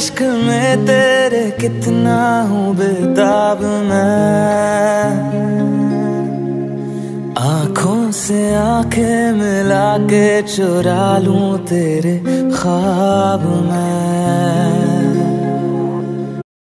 इश्क में तेरे कितना हूँ बेताब मैं। आँखों से आँखें मिला के चुरा लूँ तेरे ख्वाब मैं।